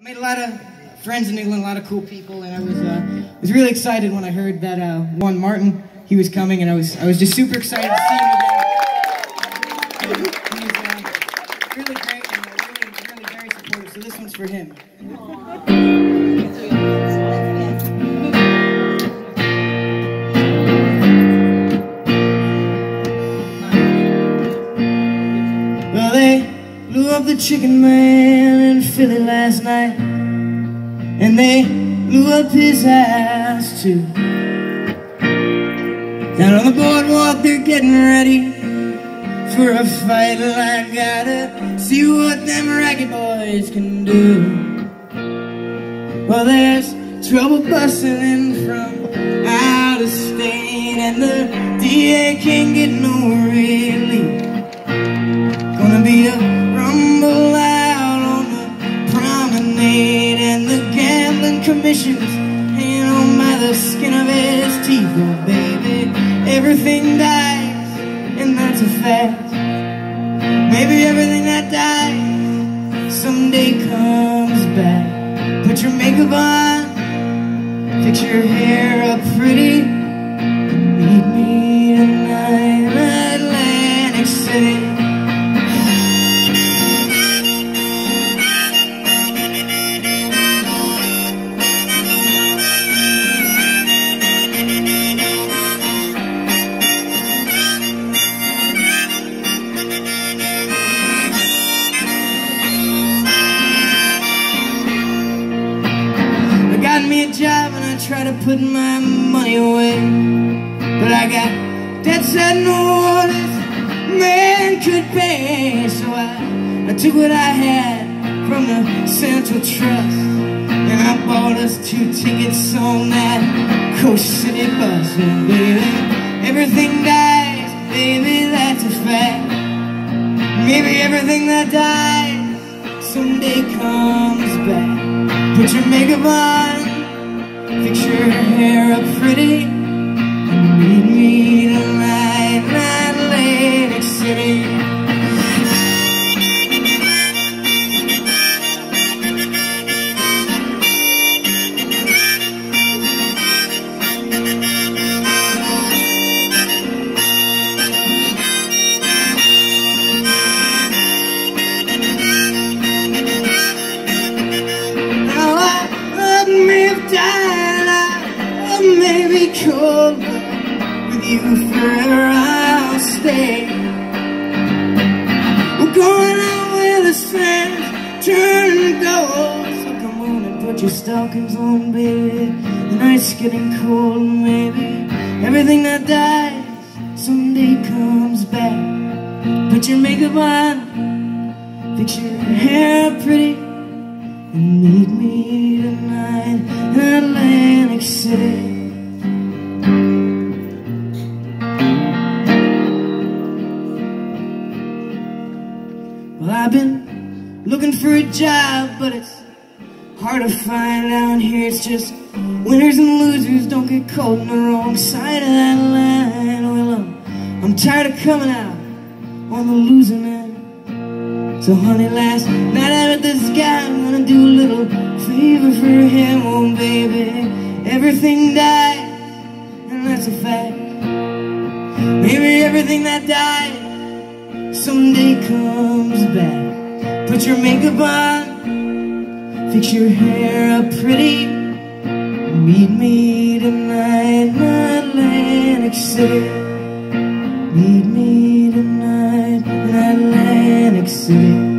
I made a lot of friends in England, a lot of cool people, and I was uh, was really excited when I heard that uh, Juan Martin he was coming, and I was I was just super excited to see him again. He's uh, really great and really really very supportive. So this one's for him. Well, they blew up the chicken man night, and they blew up his ass too. Down on the boardwalk, they're getting ready for a fight. I gotta see what them ragged boys can do. Well, there's trouble busting in from out of state, and the DA can't get no relief. Gonna be a commission's hanging on by the skin of his teeth. Oh, baby, everything dies, and that's a fact. Maybe everything that dies someday comes back. Put your makeup on, fix your hair up pretty, me a job and I try to put my money away. But I got debts that no honest man could pay. So I, I took what I had from the Central Trust. And I bought us two tickets on that Coast City bus. And baby, everything dies, baby, that's a fact. Maybe everything that dies someday comes back. Put your makeup on, fix your hair up pretty, with you forever I'll stay. We're going out where the sands turn gold, so come on and put your stockings on, baby. The night's getting cold, maybe everything that dies someday comes back. Put your makeup on, fix your hair pretty. And meet me tonight in Atlantic City. I've been looking for a job, but it's hard to find down here. It's just winners and losers don't get caught in the wrong side of that line. Well, I'm, I'm tired of coming out on the losing end. So honey, last night I met this guy, I'm gonna do a little favor for him, oh baby. Everything dies, and that's a fact. Maybe everything that died someday comes back. Put your makeup on, fix your hair up pretty. Meet me tonight in Atlantic City. Meet me tonight in Atlantic City.